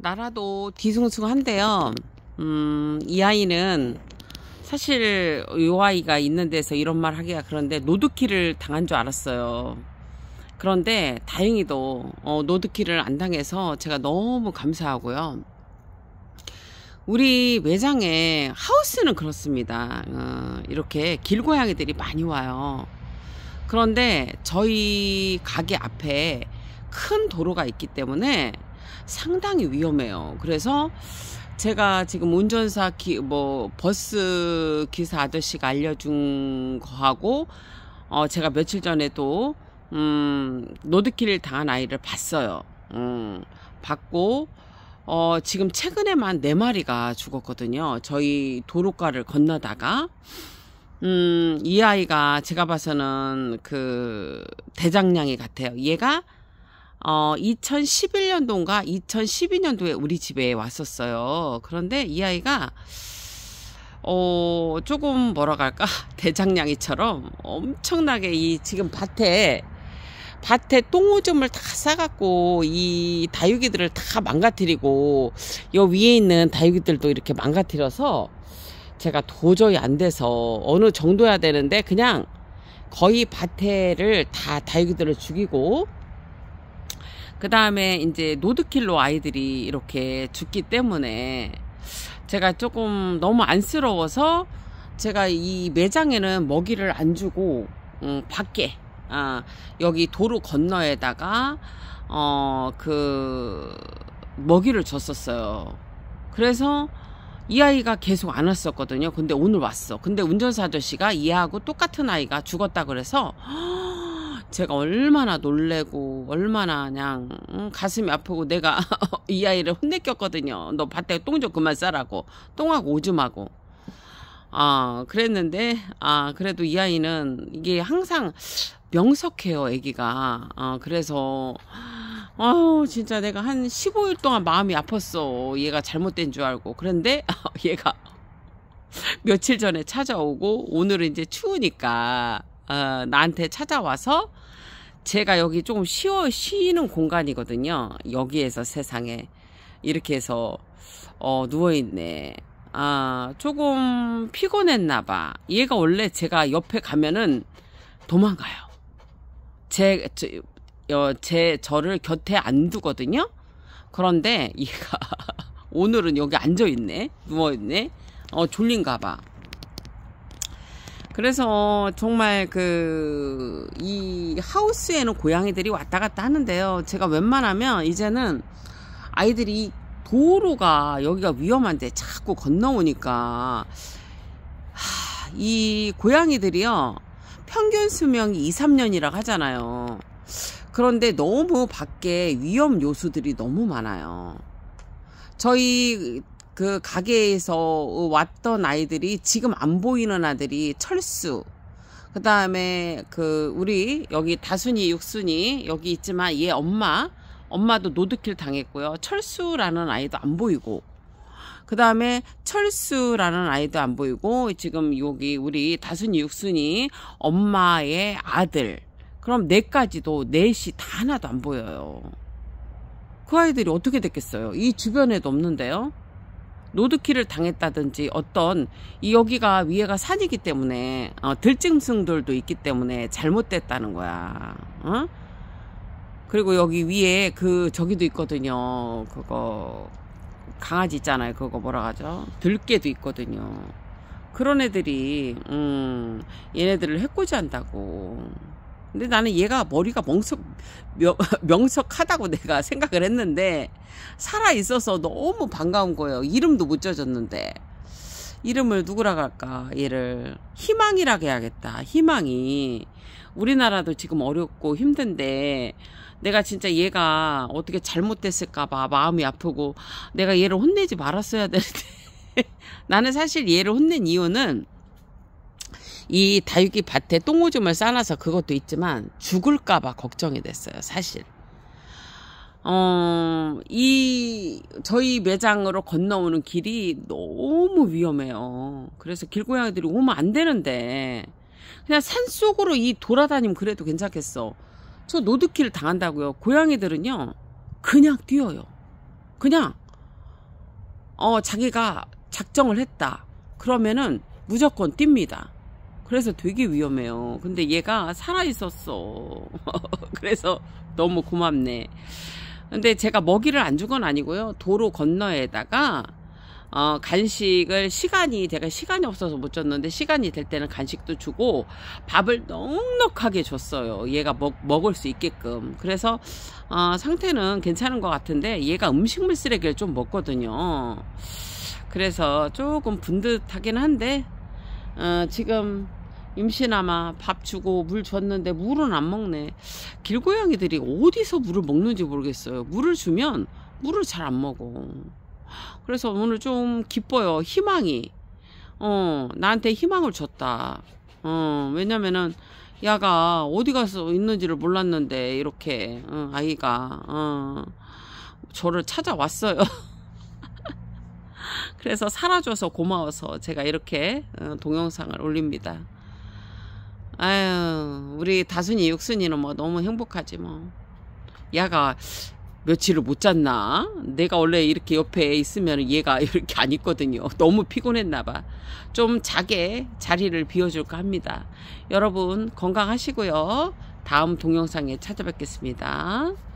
나라도 뒤숭숭한데요. 음, 이 아이는 사실 이 아이가 있는 데서 이런 말 하기가 그런데 노드키를 당한 줄 알았어요. 그런데 다행히도 어, 노드키를 안 당해서 제가 너무 감사하고요. 우리 매장에 하우스는 그렇습니다. 어, 이렇게 길고양이들이 많이 와요. 그런데 저희 가게 앞에 큰 도로가 있기 때문에 상당히 위험해요. 그래서 제가 지금 운전사 기, 뭐 버스 기사 아저씨가 알려준 거하고 어 제가 며칠 전에도 음 노드킬을 당한 아이를 봤어요. 음 봤고 어 지금 최근에만 네 마리가 죽었거든요. 저희 도로가를 건너다가 음이 아이가 제가 봐서는 그 대장량이 같아요. 얘가 어, 2011년도인가 2012년도에 우리 집에 왔었어요. 그런데 이 아이가 어, 조금 뭐라 할까 대장량이처럼 엄청나게 이 지금 밭에 밭에 똥오줌을 다 싸갖고 이 다육이들을 다 망가뜨리고 요 위에 있는 다육이들도 이렇게 망가뜨려서 제가 도저히 안 돼서 어느 정도야 되는데 그냥 거의 밭에를 다 다육이들을 죽이고 그 다음에 이제 노드킬로 아이들이 이렇게 죽기 때문에 제가 조금 너무 안쓰러워서 제가 이 매장에는 먹이를 안 주고 음, 밖에 아, 여기 도로 건너에다가 어 그 먹이를 줬었어요. 그래서 이 아이가 계속 안 왔었거든요. 근데 오늘 왔어. 근데 운전사 아저씨가 이하고 똑같은 아이가 죽었다 그래서 제가 얼마나 놀래고 얼마나 그냥 응, 가슴이 아프고 내가 이 아이를 혼내켰거든요. 너 밭에 똥 좀 그만 싸라고. 똥하고 오줌하고. 아 그랬는데 아 그래도 이 아이는 이게 항상 명석해요 아기가. 아 그래서 아우 진짜 내가 한 15일 동안 마음이 아팠어. 얘가 잘못된 줄 알고. 그런데 얘가 며칠 전에 찾아오고 오늘은 이제 추우니까 어, 나한테 찾아와서 제가 여기 조금 쉬어 쉬는 공간이거든요. 여기에서 세상에 이렇게 해서 어, 누워 있네. 아 조금 피곤했나 봐. 얘가 원래 제가 옆에 가면은 도망가요. 제, 제, 어, 제 저를 곁에 안 두거든요. 그런데 얘가 오늘은 여기 앉아 있네. 누워 있네. 어 졸린가 봐. 그래서 정말 그 이 하우스에는 고양이들이 왔다 갔다 하는데요. 제가 웬만하면 이제는 아이들이 도로가 여기가 위험한데 자꾸 건너오니까 하, 이 고양이들이요. 평균 수명이 2, 3년이라고 하잖아요. 그런데 너무 밖에 위험 요소들이 너무 많아요. 저희 그 가게에서 왔던 아이들이 지금 안 보이는 아들이 철수. 그 다음에 그 우리 여기 다순이 육순이 여기 있지만 얘 엄마 엄마도 노드킬 당했고요. 철수라는 아이도 안 보이고 그 다음에 철수라는 아이도 안 보이고 지금 여기 우리 다순이 육순이 엄마의 아들 그럼 넷까지도 넷이 다 하나도 안 보여요. 그 아이들이 어떻게 됐겠어요? 이 주변에도 없는데요. 노드키를 당했다든지 어떤 이 여기가 위에가 산이기 때문에 어, 들짐승들도 있기 때문에 잘못됐다는 거야. 어? 그리고 여기 위에 그 저기도 있거든요. 그거 강아지 있잖아요. 그거 뭐라 하죠? 들깨도 있거든요. 그런 애들이 음 얘네들을 해코지한다고. 근데 나는 얘가 머리가 멍석 명, 명석하다고 내가 생각을 했는데 살아 있어서 너무 반가운 거예요. 이름도 못 져줬는데 이름을 누구라고 할까? 얘를 희망이라고 해야겠다. 희망이 우리나라도 지금 어렵고 힘든데 내가 진짜 얘가 어떻게 잘못됐을까봐 마음이 아프고 내가 얘를 혼내지 말았어야 되는데 나는 사실 얘를 혼낸 이유는 이 다육이 밭에 똥오줌을 싸놔서 그것도 있지만 죽을까봐 걱정이 됐어요, 사실. 어, 이, 저희 매장으로 건너오는 길이 너무 위험해요. 그래서 길고양이들이 오면 안 되는데, 그냥 산 속으로 이 돌아다니면 그래도 괜찮겠어. 저 노드킬 당한다고요. 고양이들은요, 그냥 뛰어요. 그냥 어 자기가 작정을 했다. 그러면은 무조건 뜁니다. 그래서 되게 위험해요. 근데 얘가 살아 있었어. 그래서 너무 고맙네. 근데 제가 먹이를 안 준 건 아니고요. 도로 건너에다가 어, 간식을 시간이 제가 시간이 없어서 못 줬는데 시간이 될 때는 간식도 주고 밥을 넉넉하게 줬어요. 얘가 먹, 먹을 수 있게끔. 그래서 어, 상태는 괜찮은 것 같은데 얘가 음식물 쓰레기를 좀 먹거든요. 그래서 조금 분듯하긴 한데 어, 지금 임신아마 밥 주고 물 줬는데 물은 안 먹네. 길고양이들이 어디서 물을 먹는지 모르겠어요. 물을 주면 물을 잘 안 먹어. 그래서 오늘 좀 기뻐요. 희망이. 어, 나한테 희망을 줬다. 어, 왜냐면은, 야가 어디 가서 있는지를 몰랐는데, 이렇게, 어, 아이가, 어, 저를 찾아왔어요. 그래서 살아줘서 고마워서 제가 이렇게 어, 동영상을 올립니다. 아유, 우리 다순이, 육순이는 뭐 너무 행복하지 뭐. 야가 며칠을 못 잤나? 내가 원래 이렇게 옆에 있으면 얘가 이렇게 안 있거든요. 너무 피곤했나 봐. 좀 자게 자리를 비워줄까 합니다. 여러분 건강하시고요. 다음 동영상에 찾아뵙겠습니다.